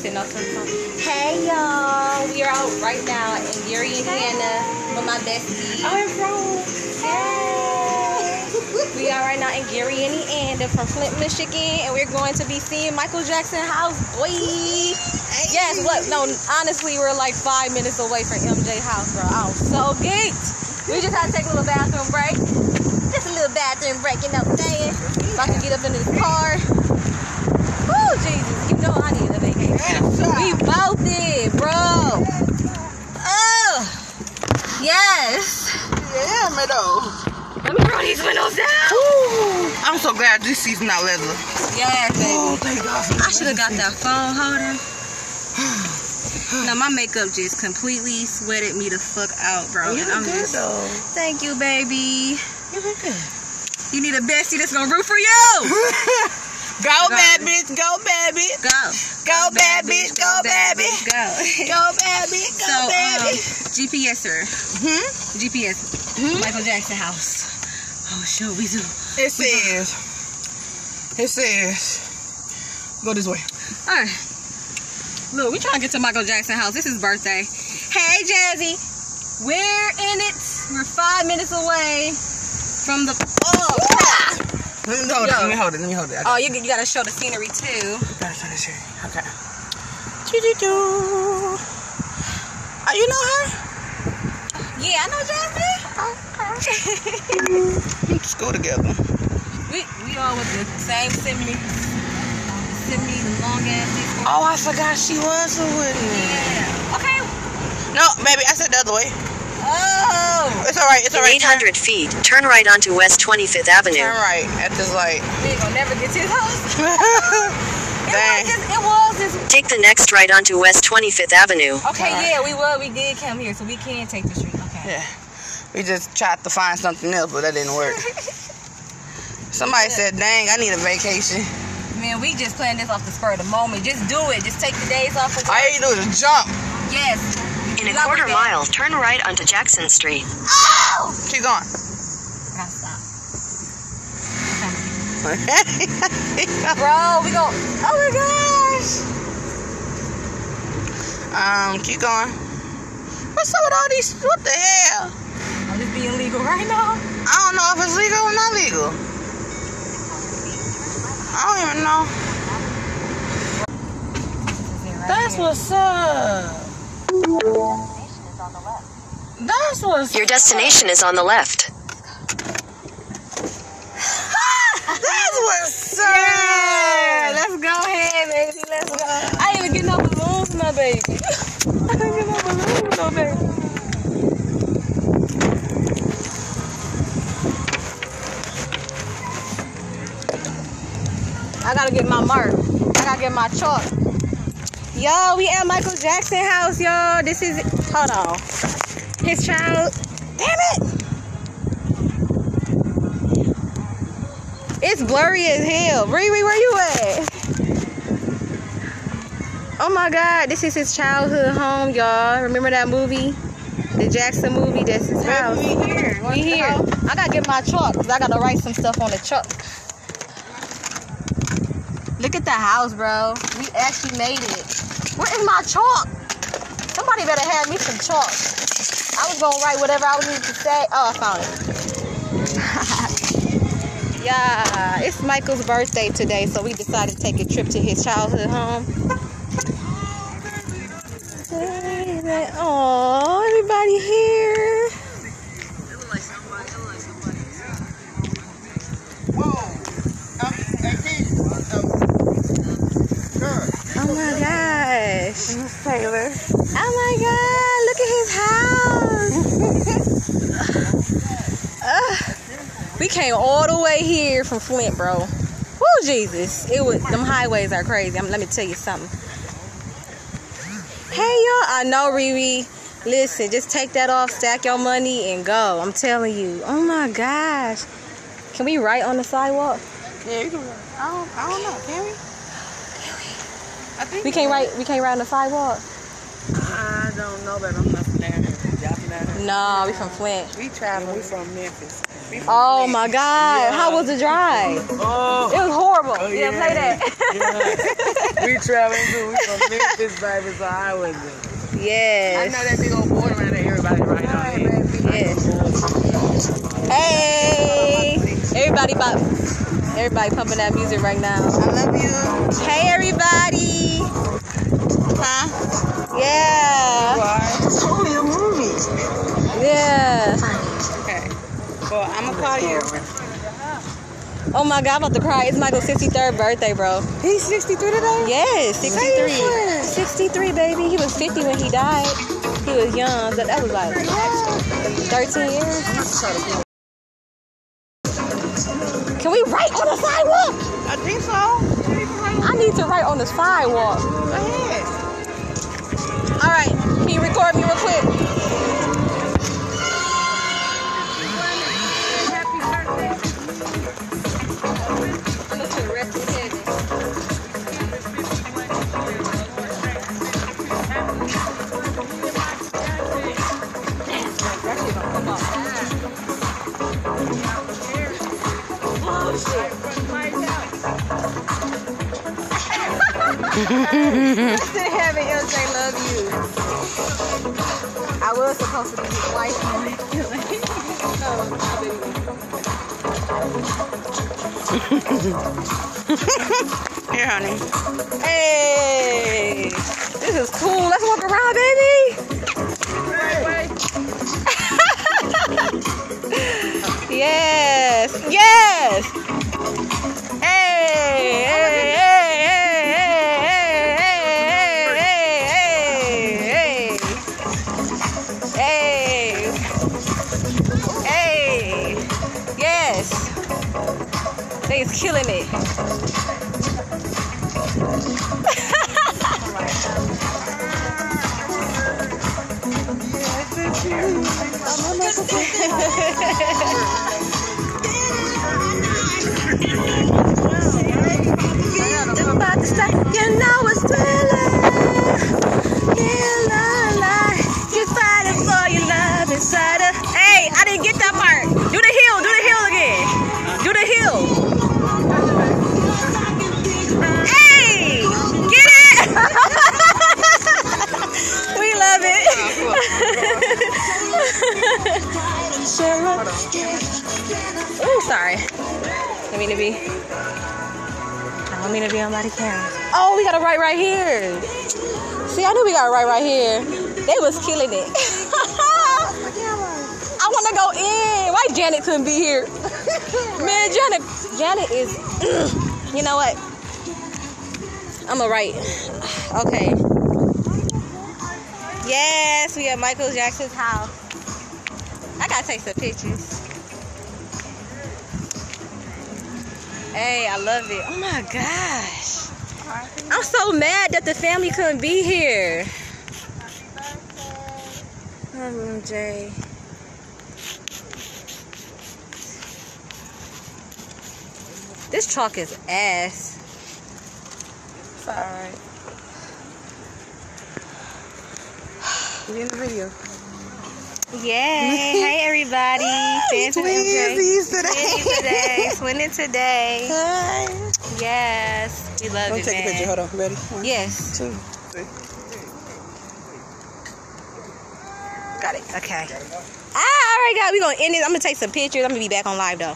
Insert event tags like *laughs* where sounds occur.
sitting on some. Hey y'all, we are out right now in Gary, Indiana with my bestie. Oh, I'm from. We are right now in Gary, and Indiana from Flint, Michigan, and we're going to be seeing Michael Jackson house, boy. Yes, what? No, honestly, we're like five minutes away from MJ house, bro. I'm so geeked. We just had to take a little bathroom break. Just a little bathroom break, you know what I'm saying? About to get up in this car. Woo, Jesus, you know I need. We both did, bro. Oh, yes. Yeah, me though. Let me roll these windows down. I'm so glad this seat's not leather. Yes, baby. Oh, thank God. I should have got that phone holder. No, my makeup just completely sweated me the fuck out, bro. You And look I'm good just though. thank you, baby. You look good. You need a bestie that's gonna root for you. *laughs* Go, bad bitch. Go, bad bitch. Go, Go, bad bitch. Go, bad bitch. Go. Go, bad bitch. Go, bad um, bitch. GPSer, Hmm? GPS, Hmm? Michael Jackson house. Oh, sure we do. It says. It says. Go this way. All right. Look, we trying to get to Michael Jackson house. This is his birthday. Hey, Jazzy. We're in it. We're five minutes away from the. Oh, Let me hold it. Let me hold it. Let me hold it. Oh you, you gotta show the scenery too. gotta turn this here. Okay. Choo-choo-choo. Oh, you know her? Yeah, I know Jazzy. School together. we we all with the same Simony. Simony, the long ass. Oh, I forgot she was with me. Yeah. Okay. No, baby, I said the other way. Oh. It's all right. It's all In. Turn, 800 feet, turn right onto West 25th Avenue. turn right at this light. We ain't gonna never get to his house. *laughs* It Dang. was just, it was just Take the next right onto West 25th Avenue. Okay, Alright. yeah, we were. We did come here, so we can take the street. Okay. Yeah. We just tried to find something else, but that didn't work. *laughs* Somebody said, dang, I need a vacation. Man, we just playing this off the spur of the moment. Just do it. Just take the days off. Of All you do is jump. Yes. In a quarter it. mile, turn right onto Jackson Street. Oh! Keep going. Gotta. *laughs* Bro, we go. Oh my gosh. um, keep going. What's up with all these? What the hell? I'm just being legal right now. I don't know if it's legal or not legal. I don't even know. That's what's up. That's what's Your destination is on the left. *laughs* That's what's up. Yeah, let's go ahead, baby. Let's go. I ain't even get no balloons for my baby. *laughs* I didn't get no balloons for my baby. I gotta get my mark. I gotta get my chalk. Yo, we at Michael Jackson house, y'all. This is hold on. His child. Damn it! It's blurry as hell. Riri, where you at? Oh my god, this is his childhood home, y'all. Remember that movie? The Jackson movie? That's his house. We here. We here. I gotta get my chalk because I gotta write some stuff on the chalk. Look at the house, bro. We actually made it. Where is my chalk? Somebody better have me some chalk. Was gonna write whatever I needed to say. Oh, I found it. *laughs* yeah, it's Michael's birthday today, so we decided to take a trip to his childhood home. Oh, everybody here. Oh my gosh. Taylor. Oh my god, look at his house. Ugh. We came all the way here from Flint, bro. Woo, Jesus. It was them highways are crazy. I'm, let me tell you something. Hey y'all, I know Riri. Listen, just take that off, stack your money, and go. I'm telling you. Oh my gosh. Can we write on the sidewalk? Yeah, you can. I don't, I don't know. Can we? I think We can't write. We can't write on the sidewalk. I don't know, but I'm not from down here. Y'all from down here? No, we from Flint. We traveling. We from Memphis. Oh my God! How was the drive? Oh, It was horrible. Oh, yeah, yeah. play that. we traveling too. We from Memphis, baby, so I was there. I know that big old board around there, everybody right it. Yes. Hey, everybody. Everybody pumping that music right now. I love you. Hey, everybody. Huh? Yeah. Oh my God, I'm about to cry. It's Michael's 63rd birthday, bro. He's 63 today? Yes, 63. 63, baby. He was 50 when he died. He was young. So that was like 13 years. Can we write on the sidewalk? I think so. I need to write on the sidewalk. Go ahead. All right. Can you record me real quick? To heaven, LJ, love you. I was supposed to be his wife. Here, honey. Hey, this is cool. Let's walk around, baby. Yes, yes. Hey, hey, hey, hey, hey, hey, hey, hey. Yes. They is killing it. Ooh, sorry. I mean to be. I don't mean to be on body camera. Oh, we got to write right here. See, I knew we got to write right here. They was killing it. *laughs* I want to go in. Why Janet couldn't be here? *laughs* Man, Janet, Janet is. *clears throat* you know what? I'm gonna write. *sighs* Okay. Yes, we at Michael Jackson's house. I gotta take some pictures. Hey, I love it. Oh my gosh. I'm so mad that the family couldn't be here. Oh, Jay. This chalk is ass. It's alright. *sighs* In the video. Yay. *laughs* hey, everybody. Fans of MJ. Twinsies Swinning today. Swinning today. Hi. Yes. We love me it, take a picture. Hold on. Ready? One, Yes. two, three. Got it. Okay. Ah, all right, guys. We're going to end it. I'm to take some pictures. I'm to be back on live, though.